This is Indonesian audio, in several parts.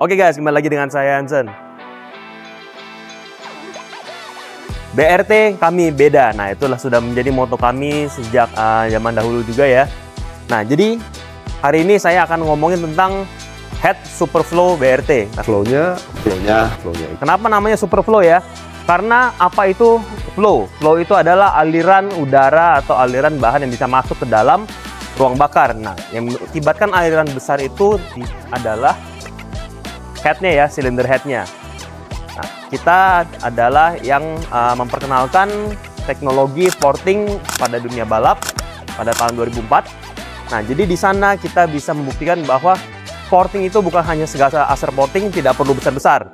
Oke guys, kembali lagi dengan saya Hansen. BRT kami beda. Nah, itulah sudah menjadi moto kami sejak uh, zaman dahulu juga ya. Nah, jadi hari ini saya akan ngomongin tentang head superflow BRT. Nah, flow-nya, flow-nya, flow-nya. Kenapa namanya superflow ya? Karena apa itu flow? Flow itu adalah aliran udara atau aliran bahan yang bisa masuk ke dalam ruang bakar. Nah, yang mengakibatkan aliran besar itu adalah headnya ya, silinder headnya. Nah, kita adalah yang uh, memperkenalkan teknologi porting pada dunia balap pada tahun 2004. Nah, jadi di sana kita bisa membuktikan bahwa porting itu bukan hanya segala asar porting, tidak perlu besar-besar.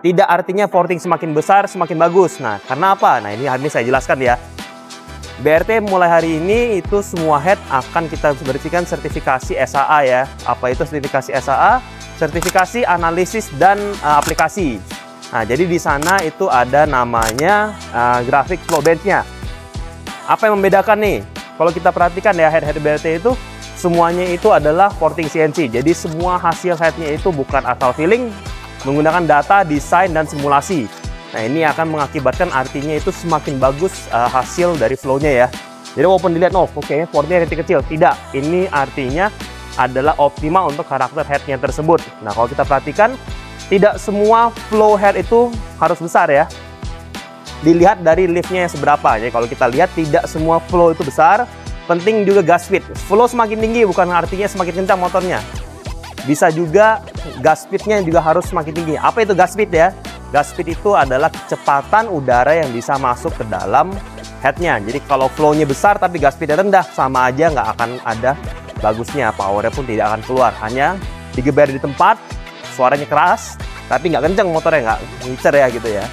Tidak artinya porting semakin besar, semakin bagus. Nah, karena apa? Nah, ini hari ini saya jelaskan ya. BRT mulai hari ini itu semua head akan kita berikan sertifikasi SAA ya. Apa itu sertifikasi SAA? Sertifikasi analisis dan uh, aplikasi. Nah, jadi di sana itu ada namanya uh, grafik flow. Apa yang membedakan nih? Kalau kita perhatikan ya head-head BRT itu semuanya itu adalah porting CNC. Jadi semua hasil headnya itu bukan asal feeling, menggunakan data, desain, dan simulasi. Nah, ini akan mengakibatkan artinya itu semakin bagus uh, hasil dari flow-nya ya. Jadi walaupun dilihat, oh oke, portnya titik kecil. Tidak, ini artinya adalah optimal untuk karakter headnya tersebut. Nah, kalau kita perhatikan, tidak semua flow head itu harus besar ya. Dilihat dari liftnya yang seberapa. Jadi kalau kita lihat tidak semua flow itu besar. Penting juga gas speed. Flow semakin tinggi bukan artinya semakin kencang motornya. Bisa juga gas speednya juga harus semakin tinggi. Apa itu gas speed ya? Gas speed itu adalah kecepatan udara yang bisa masuk ke dalam headnya. Jadi kalau flow-nya besar tapi gas speednya rendah, sama aja nggak akan ada bagusnya. Powernya pun tidak akan keluar. Hanya digeber di tempat, suaranya keras, tapi nggak kenceng motornya, nggak ngicer ya gitu ya.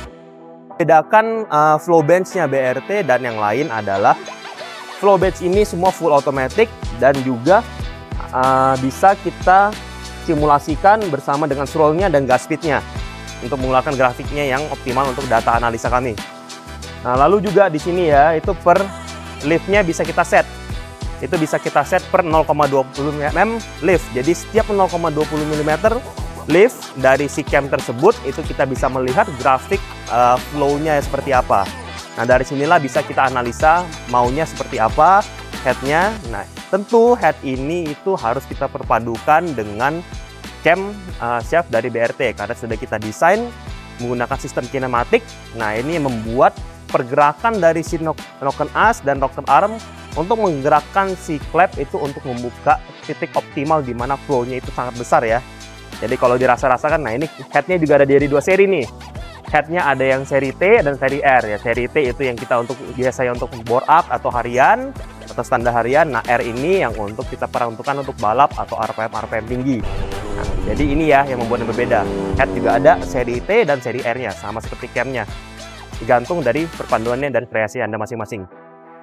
Bedakan uh, flow bench-nya BRT dan yang lain adalah flow bench ini semua full automatic dan juga uh, bisa kita simulasikan bersama dengan scrollnya dan gas speed-nya untuk mengeluarkan grafiknya yang optimal untuk data analisa kami. Nah, lalu juga di sini ya, itu per lift-nya bisa kita set. Itu bisa kita set per 0,20 mm lift. Jadi setiap 0,20 mm lift dari si cam tersebut itu kita bisa melihat grafik uh, flow-nya seperti apa. Nah dari sinilah bisa kita analisa maunya seperti apa headnya. Nah tentu head ini itu harus kita perpadukan dengan cam uh, shaft dari BRT karena sudah kita desain menggunakan sistem kinematik. Nah ini membuat pergerakan dari si knocken as dan rocker arm untuk menggerakkan si klep itu untuk membuka titik optimal di mana flow-nya itu sangat besar ya. Jadi kalau dirasa-rasakan, nah ini headnya juga ada dari dua seri nih. Headnya ada yang seri T dan seri R ya. Seri T itu yang kita untuk biasanya untuk bore up atau harian atau standar harian. Nah R ini yang untuk kita peruntukkan untuk balap atau RPM RPM tinggi. Nah, jadi ini ya yang membuat yang berbeda. Head juga ada seri T dan seri R-nya sama seperti camnya. Digantung dari perpanduannya dan kreasi Anda masing-masing.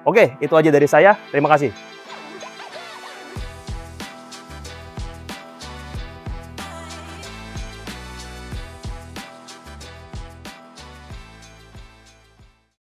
Oke, itu aja dari saya. Terima kasih.